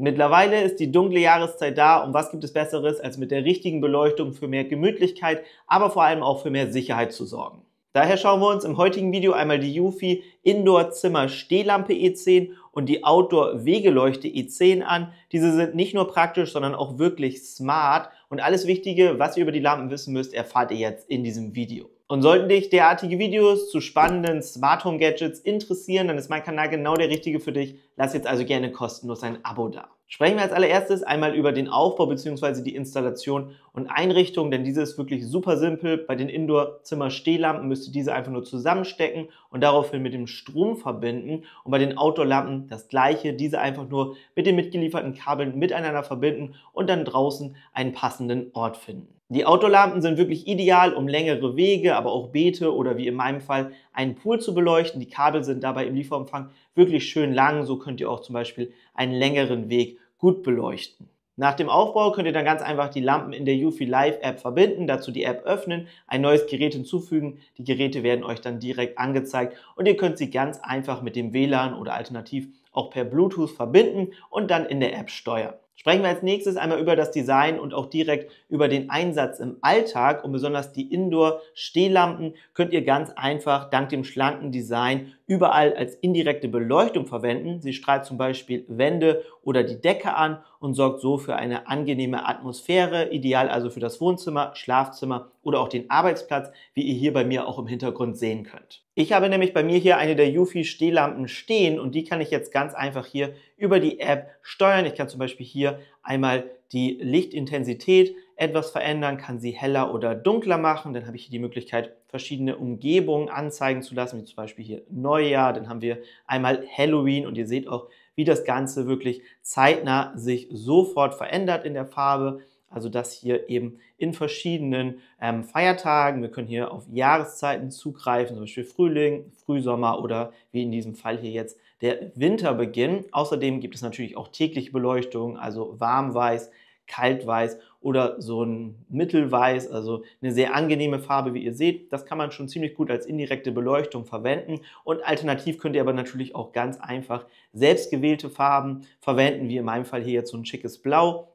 Mittlerweile ist die dunkle Jahreszeit da und was gibt es Besseres, als mit der richtigen Beleuchtung für mehr Gemütlichkeit, aber vor allem auch für mehr Sicherheit zu sorgen. Daher schauen wir uns im heutigen Video einmal die Eufy Indoor Zimmer Stehlampe E10 und die Outdoor Wegeleuchte E10 an. Diese sind nicht nur praktisch, sondern auch wirklich smart und alles Wichtige, was ihr über die Lampen wissen müsst, erfahrt ihr jetzt in diesem Video. Und sollten dich derartige Videos zu spannenden Smart Home Gadgets interessieren, dann ist mein Kanal genau der richtige für dich. Lass jetzt also gerne kostenlos ein Abo da. Sprechen wir als allererstes einmal über den Aufbau bzw. die Installation und Einrichtung, denn diese ist wirklich super simpel. Bei den Indoor-Zimmer-Stehlampen müsst ihr diese einfach nur zusammenstecken und daraufhin mit dem Strom verbinden. Und bei den Outdoor-Lampen das gleiche, diese einfach nur mit den mitgelieferten Kabeln miteinander verbinden und dann draußen einen passenden Ort finden. Die Outdoor-Lampen sind wirklich ideal, um längere Wege, aber auch Beete oder wie in meinem Fall einen Pool zu beleuchten. Die Kabel sind dabei im Lieferumfang wirklich schön lang, so könnt ihr auch zum Beispiel einen längeren Weg gut beleuchten. Nach dem Aufbau könnt ihr dann ganz einfach die Lampen in der Eufy Live App verbinden, dazu die App öffnen, ein neues Gerät hinzufügen. Die Geräte werden euch dann direkt angezeigt und ihr könnt sie ganz einfach mit dem WLAN oder alternativ auch per Bluetooth verbinden und dann in der App steuern. Sprechen wir als nächstes einmal über das Design und auch direkt über den Einsatz im Alltag und besonders die Indoor-Stehlampen könnt ihr ganz einfach dank dem schlanken Design überall als indirekte Beleuchtung verwenden. Sie strahlt zum Beispiel Wände oder die Decke an und sorgt so für eine angenehme Atmosphäre, ideal also für das Wohnzimmer, Schlafzimmer oder auch den Arbeitsplatz, wie ihr hier bei mir auch im Hintergrund sehen könnt. Ich habe nämlich bei mir hier eine der Eufy Stehlampen stehen und die kann ich jetzt ganz einfach hier über die App steuern. Ich kann zum Beispiel hier einmal die Lichtintensität etwas verändern, kann sie heller oder dunkler machen. Dann habe ich hier die Möglichkeit, verschiedene Umgebungen anzeigen zu lassen, wie zum Beispiel hier Neujahr. Dann haben wir einmal Halloween und ihr seht auch, wie das Ganze wirklich zeitnah sich sofort verändert in der Farbe. Also das hier eben in verschiedenen ähm, Feiertagen. Wir können hier auf Jahreszeiten zugreifen, zum Beispiel Frühling, Frühsommer oder wie in diesem Fall hier jetzt der Winterbeginn. Außerdem gibt es natürlich auch tägliche Beleuchtung, also warmweiß, kaltweiß oder so ein Mittelweiß, also eine sehr angenehme Farbe, wie ihr seht. Das kann man schon ziemlich gut als indirekte Beleuchtung verwenden. Und alternativ könnt ihr aber natürlich auch ganz einfach selbstgewählte Farben verwenden, wie in meinem Fall hier jetzt so ein schickes Blau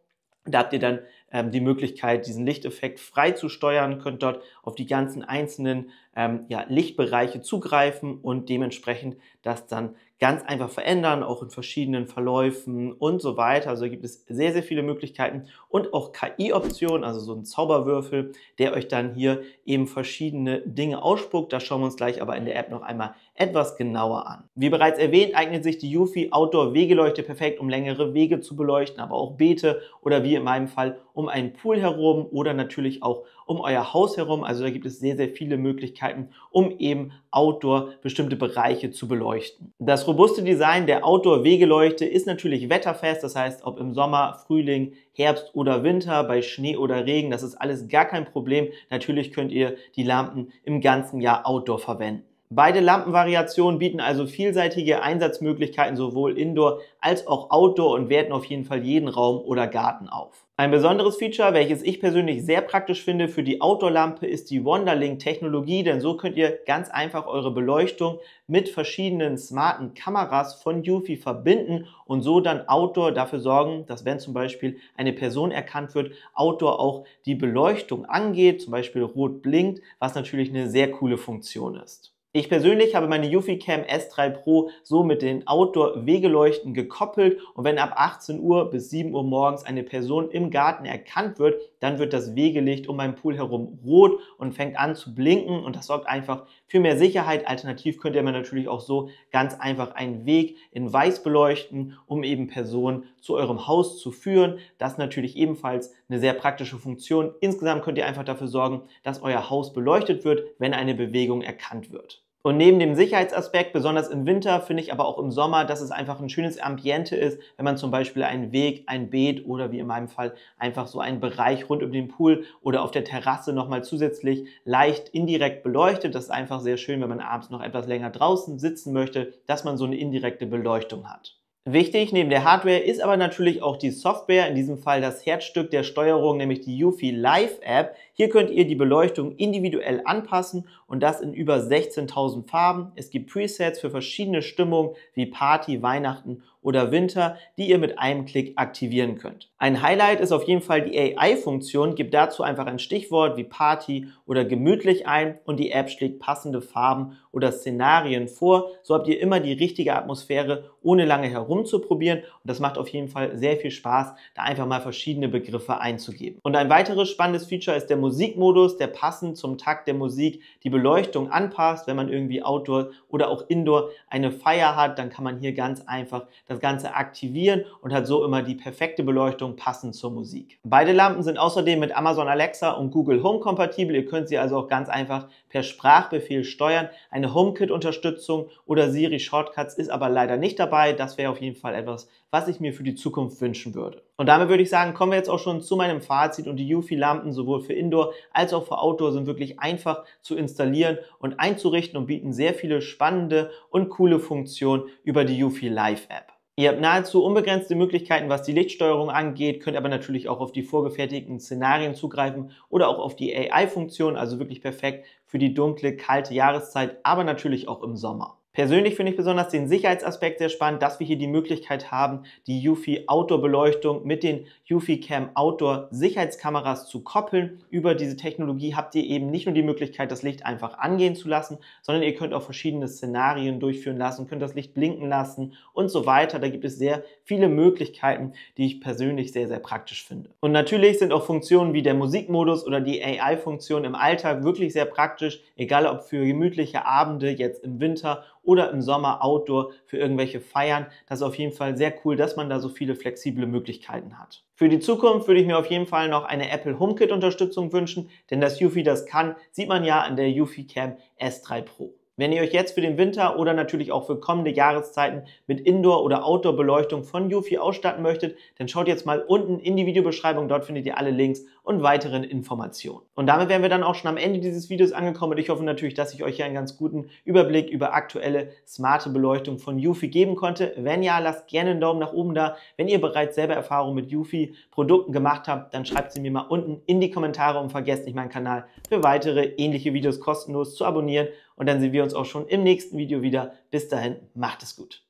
da habt ihr dann ähm, die Möglichkeit, diesen Lichteffekt frei zu steuern, könnt dort auf die ganzen einzelnen ähm, ja, Lichtbereiche zugreifen und dementsprechend das dann ganz einfach verändern, auch in verschiedenen Verläufen und so weiter. Also gibt es sehr, sehr viele Möglichkeiten und auch KI-Optionen, also so ein Zauberwürfel, der euch dann hier eben verschiedene Dinge ausspuckt. Das schauen wir uns gleich aber in der App noch einmal etwas genauer an. Wie bereits erwähnt, eignet sich die Eufy Outdoor Wegeleuchte perfekt, um längere Wege zu beleuchten, aber auch Beete oder wie in meinem Fall um einen Pool herum oder natürlich auch um euer Haus herum. Also da gibt es sehr, sehr viele Möglichkeiten, um eben Outdoor bestimmte Bereiche zu beleuchten. Das robuste Design der Outdoor-Wegeleuchte ist natürlich wetterfest, das heißt, ob im Sommer, Frühling, Herbst oder Winter, bei Schnee oder Regen, das ist alles gar kein Problem. Natürlich könnt ihr die Lampen im ganzen Jahr Outdoor verwenden. Beide Lampenvariationen bieten also vielseitige Einsatzmöglichkeiten sowohl Indoor als auch Outdoor und werten auf jeden Fall jeden Raum oder Garten auf. Ein besonderes Feature, welches ich persönlich sehr praktisch finde für die Outdoor-Lampe, ist die Wonderlink-Technologie, denn so könnt ihr ganz einfach eure Beleuchtung mit verschiedenen smarten Kameras von Eufy verbinden und so dann Outdoor dafür sorgen, dass wenn zum Beispiel eine Person erkannt wird, Outdoor auch die Beleuchtung angeht, zum Beispiel rot blinkt, was natürlich eine sehr coole Funktion ist. Ich persönlich habe meine Eufy Cam S3 Pro so mit den Outdoor-Wegeleuchten gekoppelt und wenn ab 18 Uhr bis 7 Uhr morgens eine Person im Garten erkannt wird, dann wird das Wegelicht um meinen Pool herum rot und fängt an zu blinken und das sorgt einfach für mehr Sicherheit. Alternativ könnt ihr mir natürlich auch so ganz einfach einen Weg in weiß beleuchten, um eben Personen zu eurem Haus zu führen. Das ist natürlich ebenfalls eine sehr praktische Funktion. Insgesamt könnt ihr einfach dafür sorgen, dass euer Haus beleuchtet wird, wenn eine Bewegung erkannt wird. Und neben dem Sicherheitsaspekt, besonders im Winter, finde ich aber auch im Sommer, dass es einfach ein schönes Ambiente ist, wenn man zum Beispiel einen Weg, ein Beet oder wie in meinem Fall einfach so einen Bereich rund um den Pool oder auf der Terrasse nochmal zusätzlich leicht indirekt beleuchtet. Das ist einfach sehr schön, wenn man abends noch etwas länger draußen sitzen möchte, dass man so eine indirekte Beleuchtung hat. Wichtig neben der Hardware ist aber natürlich auch die Software, in diesem Fall das Herzstück der Steuerung, nämlich die Eufy Live App. Hier könnt ihr die Beleuchtung individuell anpassen und das in über 16.000 Farben. Es gibt Presets für verschiedene Stimmungen wie Party, Weihnachten oder Winter, die ihr mit einem Klick aktivieren könnt. Ein Highlight ist auf jeden Fall die AI-Funktion, gibt dazu einfach ein Stichwort wie Party oder gemütlich ein und die App schlägt passende Farben oder Szenarien vor. So habt ihr immer die richtige Atmosphäre, ohne lange herumzuprobieren und das macht auf jeden Fall sehr viel Spaß, da einfach mal verschiedene Begriffe einzugeben. Und ein weiteres spannendes Feature ist der Musikmodus, der passend zum Takt der Musik die Beleuchtung anpasst. Wenn man irgendwie Outdoor oder auch Indoor eine Feier hat, dann kann man hier ganz einfach das Ganze aktivieren und hat so immer die perfekte Beleuchtung passend zur Musik. Beide Lampen sind außerdem mit Amazon Alexa und Google Home kompatibel. Ihr könnt sie also auch ganz einfach per Sprachbefehl steuern. Eine HomeKit-Unterstützung oder Siri Shortcuts ist aber leider nicht dabei. Das wäre auf jeden Fall etwas, was ich mir für die Zukunft wünschen würde. Und damit würde ich sagen, kommen wir jetzt auch schon zu meinem Fazit und die Eufy-Lampen sowohl für Indoor als auch für Outdoor sind wirklich einfach zu installieren und einzurichten und bieten sehr viele spannende und coole Funktionen über die Eufy Live App. Ihr habt nahezu unbegrenzte Möglichkeiten, was die Lichtsteuerung angeht, könnt aber natürlich auch auf die vorgefertigten Szenarien zugreifen oder auch auf die AI-Funktion, also wirklich perfekt für die dunkle, kalte Jahreszeit, aber natürlich auch im Sommer. Persönlich finde ich besonders den Sicherheitsaspekt sehr spannend, dass wir hier die Möglichkeit haben, die Eufy Outdoor Beleuchtung mit den Eufy Cam Outdoor Sicherheitskameras zu koppeln. Über diese Technologie habt ihr eben nicht nur die Möglichkeit, das Licht einfach angehen zu lassen, sondern ihr könnt auch verschiedene Szenarien durchführen lassen, könnt das Licht blinken lassen und so weiter. Da gibt es sehr viele Möglichkeiten, die ich persönlich sehr, sehr praktisch finde. Und natürlich sind auch Funktionen wie der Musikmodus oder die AI-Funktion im Alltag wirklich sehr praktisch, egal ob für gemütliche Abende jetzt im Winter oder im Sommer Outdoor für irgendwelche Feiern. Das ist auf jeden Fall sehr cool, dass man da so viele flexible Möglichkeiten hat. Für die Zukunft würde ich mir auf jeden Fall noch eine Apple HomeKit Unterstützung wünschen, denn dass Eufy das kann, sieht man ja an der Eufy Cam S3 Pro. Wenn ihr euch jetzt für den Winter oder natürlich auch für kommende Jahreszeiten mit Indoor- oder Outdoor-Beleuchtung von Eufy ausstatten möchtet, dann schaut jetzt mal unten in die Videobeschreibung, dort findet ihr alle Links und weiteren Informationen. Und damit wären wir dann auch schon am Ende dieses Videos angekommen und ich hoffe natürlich, dass ich euch hier einen ganz guten Überblick über aktuelle smarte Beleuchtung von Eufy geben konnte. Wenn ja, lasst gerne einen Daumen nach oben da. Wenn ihr bereits selber Erfahrungen mit Eufy Produkten gemacht habt, dann schreibt sie mir mal unten in die Kommentare und vergesst nicht meinen Kanal für weitere ähnliche Videos kostenlos zu abonnieren und dann sehen wir uns auch schon im nächsten Video wieder. Bis dahin, macht es gut.